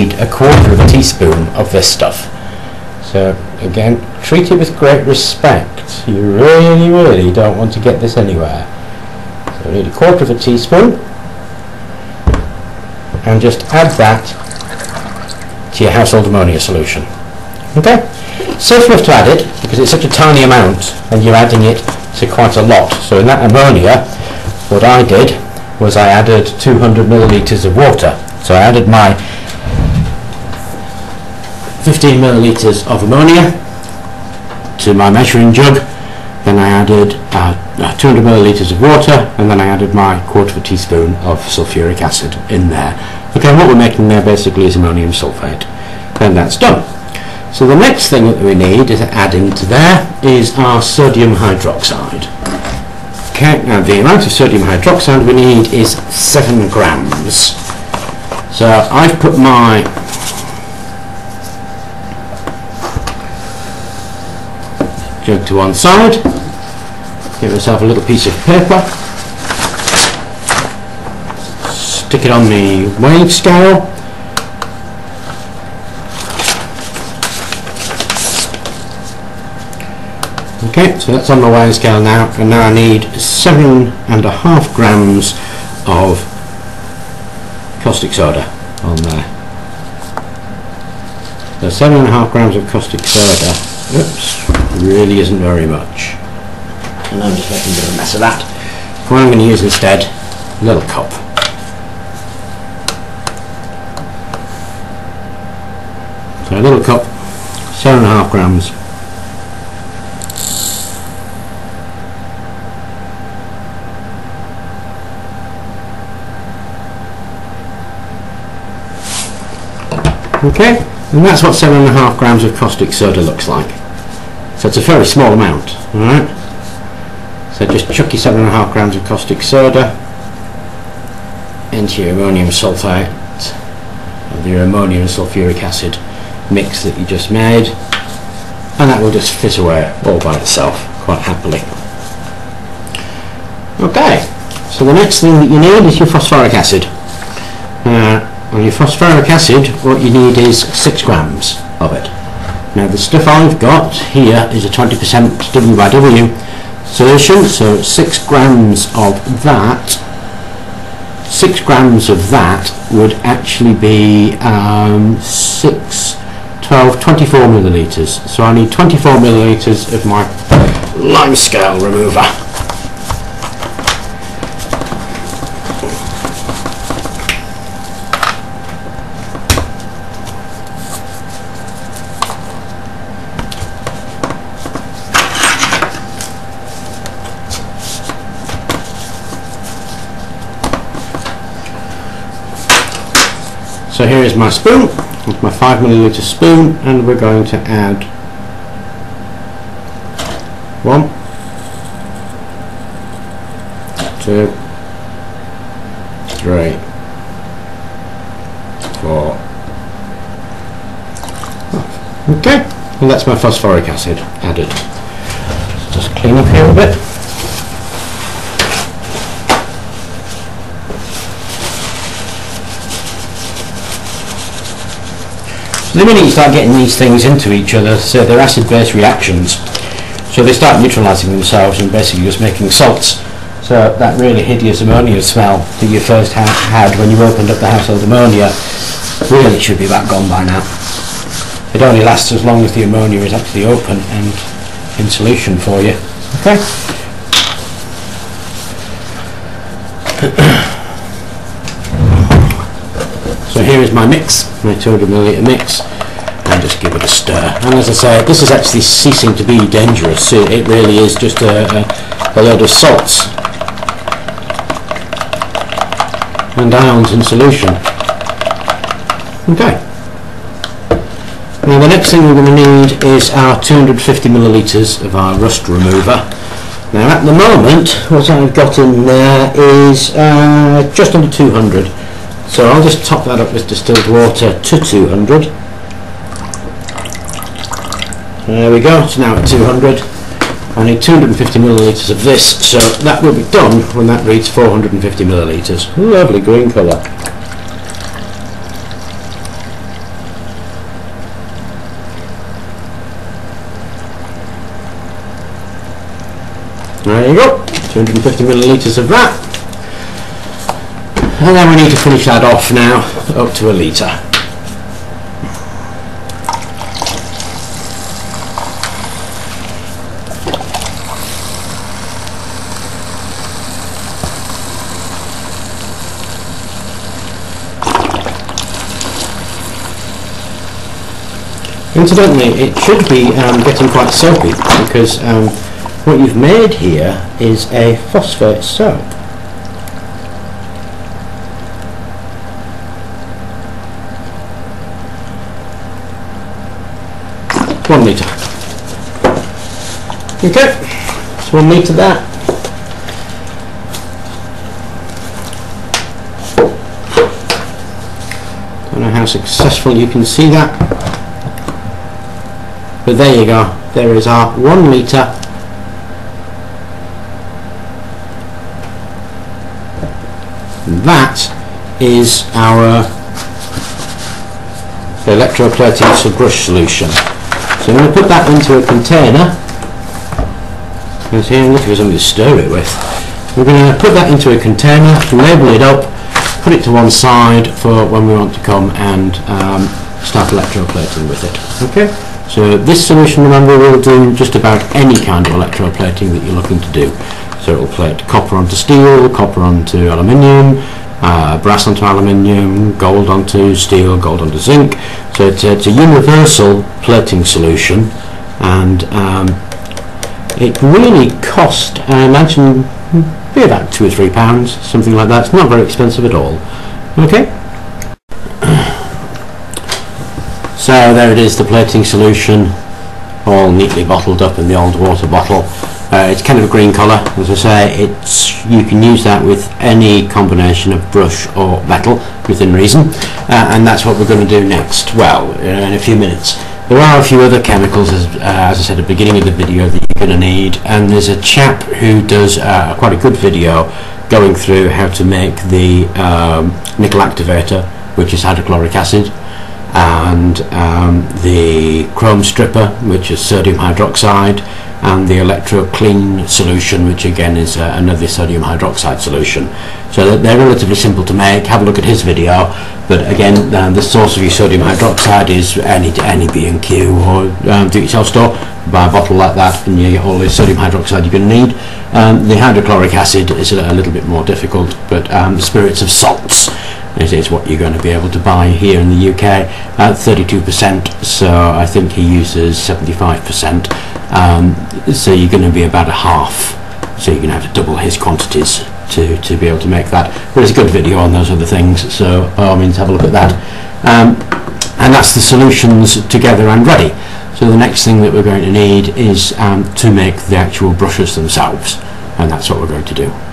need a quarter of a teaspoon of this stuff. So again, treat it with great respect. You really, really don't want to get this anywhere. So we need a quarter of a teaspoon and just add that to your household ammonia solution. Okay? Safe enough to add it because it's such a tiny amount and you're adding it to quite a lot. So in that ammonia, what I did was I added 200 millilitres of water. So I added my 15 millilitres of ammonia to my measuring jug. Then I added uh, 200 millilitres of water and then I added my quarter of a teaspoon of sulfuric acid in there. Okay what we're making there basically is ammonium sulfate. And that's done. So the next thing that we need is adding to there is our sodium hydroxide. Okay now the amount of sodium hydroxide we need is 7 grams. So I've put my jug to one side, give myself a little piece of paper, stick it on the weighing scale, Okay, so that's on the weighing scale now, and now I need seven and a half grams of caustic soda on there. So seven and a half grams of caustic soda, oops, really isn't very much. And I'm just making a bit of a mess of that. What I'm going to use instead, a little cup. So a little cup, seven and a half grams. Okay, and that's what seven and a half grams of caustic soda looks like. So it's a very small amount, alright? So just chuck your seven and a half grams of caustic soda into your ammonium sulfate of your ammonium sulfuric acid mix that you just made and that will just fit away all by itself quite happily. Okay, so the next thing that you need is your phosphoric acid. On your phosphoric acid what you need is 6 grams of it. Now the stuff I've got here is a 20% W by W solution, so 6 grams of that, 6 grams of that would actually be um, 6, 12, 24 millilitres. So I need 24 millilitres of my lime scale remover. So here is my spoon, with my 5 milliliter spoon, and we're going to add one, two, three, four. Okay, and that's my phosphoric acid added. Just clean up here a bit. The minute you start getting these things into each other, so they're acid-base reactions, so they start neutralising themselves and basically just making salts. So that really hideous ammonia smell that you first ha had when you opened up the household ammonia really should be about gone by now. It only lasts as long as the ammonia is actually open and in solution for you. Okay. So here is my mix, my 200 milliliter mix, and just give it a stir. And as I say, this is actually ceasing to be dangerous. It really is just a, a, a load of salts and ions in solution. Okay. Now the next thing we're going to need is our 250 millilitres of our rust remover. Now at the moment what I've got in there is uh, just under 200 so I'll just top that up with distilled water to 200. There we go, it's now at 200. I need 250 millilitres of this, so that will be done when that reads 450 millilitres. Lovely green colour. There you go, 250 millilitres of that. And then we need to finish that off now, up to a litre. Incidentally, it should be um, getting quite soapy because um, what you've made here is a phosphate soap. One meter. Okay, so one meter that. Don't know how successful you can see that. But there you go. There is our one litre that is our electroplating brush solution. So I'm going to put that into a container. Because here, look for something to stir it with. We're going to put that into a container, label it up, put it to one side for when we want to come and um, start electroplating with it. Okay. So this solution, remember, will do just about any kind of electroplating that you're looking to do. So it will plate copper onto steel, copper onto aluminium, uh, brass onto aluminium, gold onto steel, gold onto zinc. So it's, it's a universal plating solution and um, it really cost, I imagine, be about two or three pounds, something like that. It's not very expensive at all. Okay. So there it is, the plating solution, all neatly bottled up in the old water bottle. Uh, it's kind of a green colour, as I say, it's you can use that with any combination of brush or metal within reason, uh, and that's what we're going to do next, well, uh, in a few minutes. There are a few other chemicals, as, uh, as I said at the beginning of the video, that you're going to need, and there's a chap who does uh, quite a good video going through how to make the um, nickel activator, which is hydrochloric acid, and um, the chrome stripper which is sodium hydroxide and the electro clean solution which again is uh, another sodium hydroxide solution. So they're relatively simple to make. Have a look at his video. But again um, the source of your sodium hydroxide is any any B&Q or um, do-it-yourself store. Buy a bottle like that and you get all the sodium hydroxide you're going to need. Um, the hydrochloric acid is a, a, little bit more difficult but um, spirits of salts it is what you're going to be able to buy here in the UK at 32% so I think he uses 75% um, so you're going to be about a half so you're going to have to double his quantities to, to be able to make that. There's a good video on those other things so by all means have a look at that. Um, and that's the solutions together and ready. So the next thing that we're going to need is um, to make the actual brushes themselves and that's what we're going to do